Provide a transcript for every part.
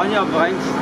waren ja bereits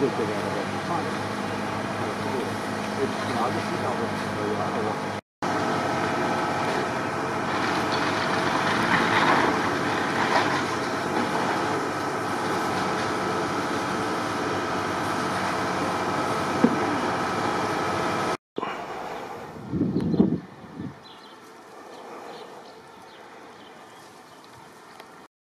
就这边那个上面，我拿着手枪我我完了我。